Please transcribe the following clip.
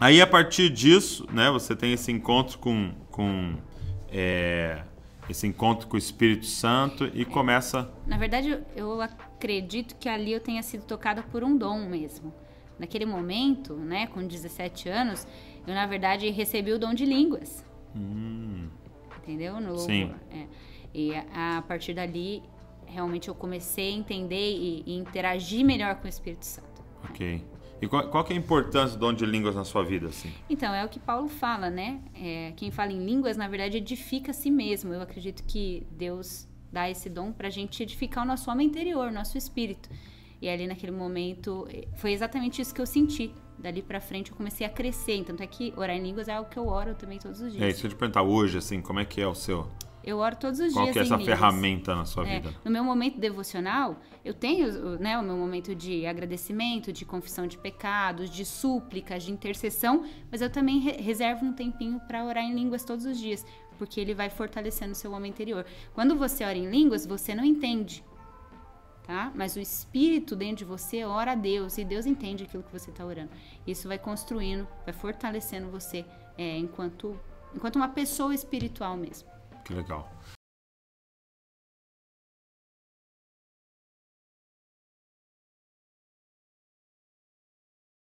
Aí a partir disso, né, você tem esse encontro com, com é, esse encontro com o Espírito Santo e começa. Na verdade, eu- acredito que ali eu tenha sido tocada por um dom mesmo. Naquele momento, né, com 17 anos, eu na verdade recebi o dom de línguas. Entendeu? No. Sim. É. E a, a partir dali, realmente eu comecei a entender e, e interagir melhor com o Espírito Santo. Ok. E qual, qual que é a importância do dom de línguas na sua vida, assim? Então, é o que Paulo fala, né? É, quem fala em línguas, na verdade, edifica a si mesmo. Eu acredito que Deus dá esse dom pra gente edificar o nosso homem interior, o nosso espírito. E ali naquele momento, eh, foi exatamente isso que eu senti. Dali pra frente eu comecei a crescer. Tanto é que orar em línguas é algo que eu oro também todos os dias. se eu te perguntar hoje, assim, como é que é o seu. Eu oro todos os Qual dias que é essa ferramenta na sua É, vida? no meu momento devocional, eu tenho o- né, o meu momento de agradecimento, de confissão de pecados, de súplicas, de intercessão, mas eu também re- reservo um tempinho para orar em línguas todos os dias, porque ele vai fortalecendo o seu homem interior. Quando você ora em línguas, você não entende, tá? Mas o Espírito dentro de você ora a Deus e Deus entende aquilo que você está orando. Isso vai construindo, vai fortalecendo você é, enquanto, enquanto uma pessoa espiritual mesmo. Que legal.